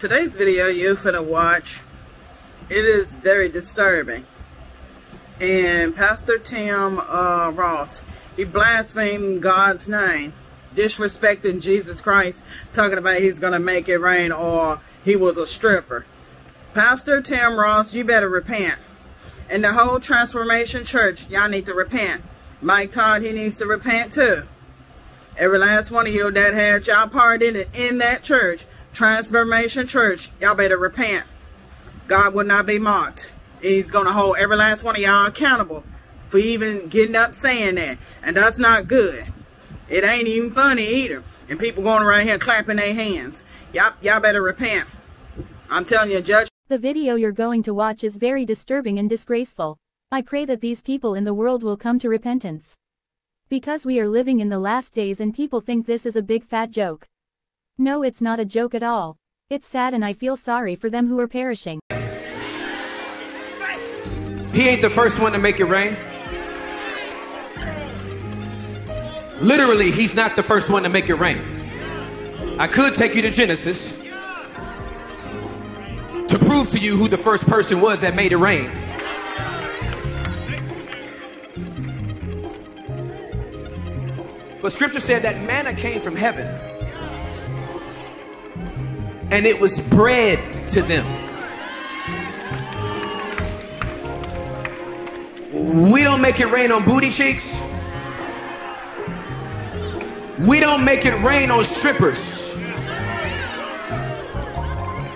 Today's video you're finna watch, it is very disturbing. And Pastor Tim uh, Ross, he blasphemed God's name, disrespecting Jesus Christ, talking about he's gonna make it rain or he was a stripper. Pastor Tim Ross, you better repent. And the whole Transformation Church, y'all need to repent. Mike Todd, he needs to repent too. Every last one of you that had y'all part in it in that church, Transformation Church, y'all better repent. God will not be mocked. He's going to hold every last one of y'all accountable for even getting up saying that. And that's not good. It ain't even funny either. And people going around here clapping their hands. Y'all, y'all better repent. I'm telling you, Judge. The video you're going to watch is very disturbing and disgraceful. I pray that these people in the world will come to repentance. Because we are living in the last days and people think this is a big fat joke. No it's not a joke at all. It's sad and I feel sorry for them who are perishing. He ain't the first one to make it rain. Literally, he's not the first one to make it rain. I could take you to Genesis to prove to you who the first person was that made it rain. But scripture said that manna came from heaven and it was bread to them. We don't make it rain on booty cheeks. We don't make it rain on strippers.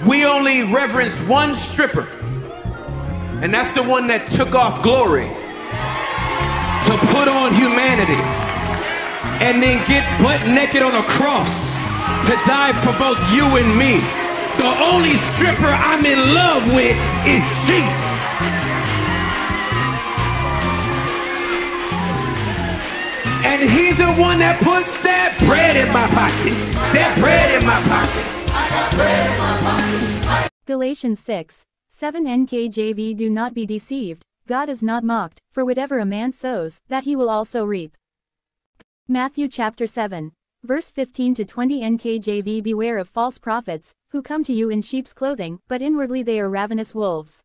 We only reverence one stripper, and that's the one that took off glory to put on humanity and then get butt naked on a cross to die for both you and me. The only stripper I'm in love with is Jesus. And he's the one that puts that bread in my pocket. That bread in my pocket. I got bread in my pocket. Galatians 6. 7 NKJV Do not be deceived. God is not mocked, for whatever a man sows, that he will also reap. Matthew chapter 7. Verse 15 to 20 NKJV Beware of false prophets, who come to you in sheep's clothing, but inwardly they are ravenous wolves.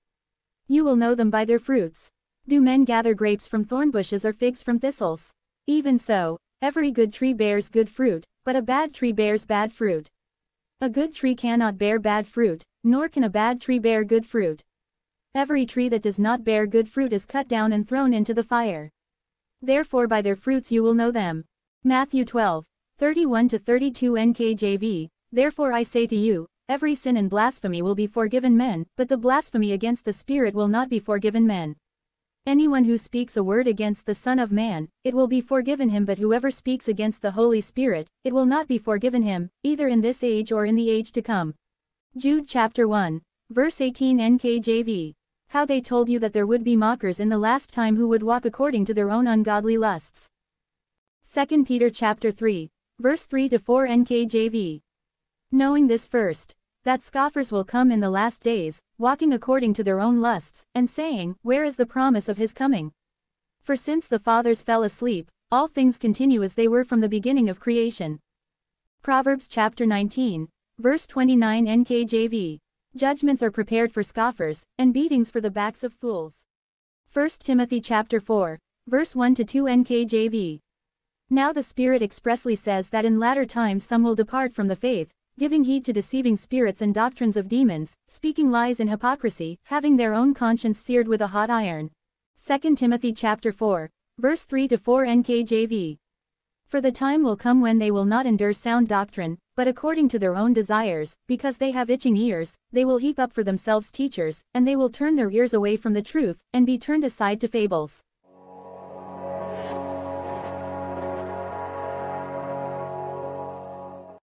You will know them by their fruits. Do men gather grapes from thorn bushes or figs from thistles? Even so, every good tree bears good fruit, but a bad tree bears bad fruit. A good tree cannot bear bad fruit, nor can a bad tree bear good fruit. Every tree that does not bear good fruit is cut down and thrown into the fire. Therefore by their fruits you will know them. Matthew 12, 31 to 32 NKJV, Therefore I say to you, every sin and blasphemy will be forgiven men, but the blasphemy against the Spirit will not be forgiven men. Anyone who speaks a word against the Son of Man, it will be forgiven him but whoever speaks against the Holy Spirit, it will not be forgiven him, either in this age or in the age to come. Jude chapter 1, verse 18 NKJV how they told you that there would be mockers in the last time who would walk according to their own ungodly lusts. 2 Peter chapter 3, verse 3 to 4 NKJV. Knowing this first, that scoffers will come in the last days, walking according to their own lusts, and saying, Where is the promise of his coming? For since the fathers fell asleep, all things continue as they were from the beginning of creation. Proverbs chapter 19, verse 29 NKJV. Judgments are prepared for scoffers, and beatings for the backs of fools. 1 Timothy chapter 4, verse 1 to 2 NKJV. Now the Spirit expressly says that in latter times some will depart from the faith, giving heed to deceiving spirits and doctrines of demons, speaking lies and hypocrisy, having their own conscience seared with a hot iron. 2 Timothy chapter 4, verse 3 to 4 NKJV. For the time will come when they will not endure sound doctrine, but according to their own desires, because they have itching ears, they will heap up for themselves teachers, and they will turn their ears away from the truth, and be turned aside to fables.